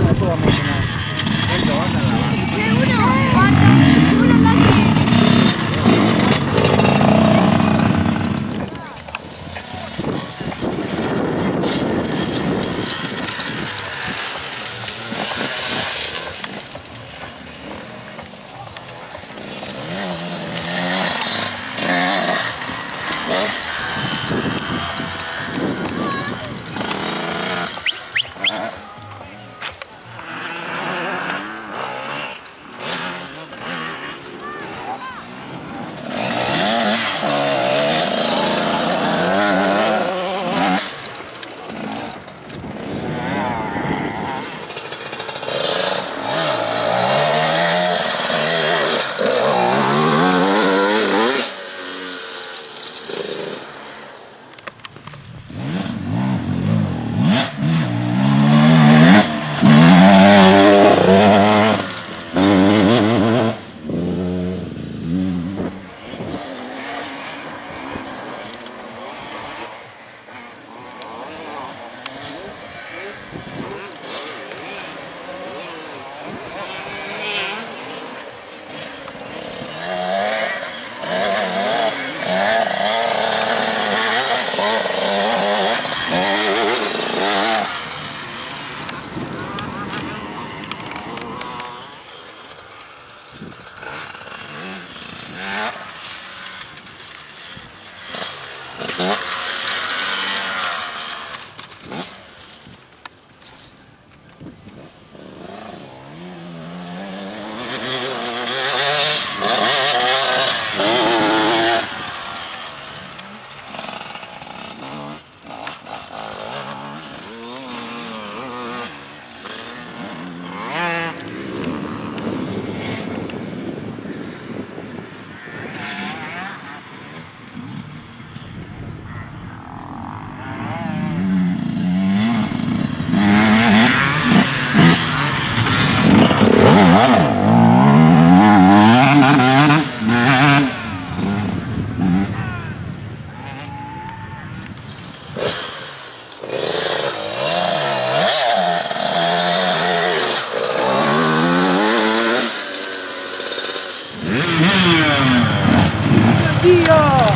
no puedo mencionar. Él lo. 地呀、啊！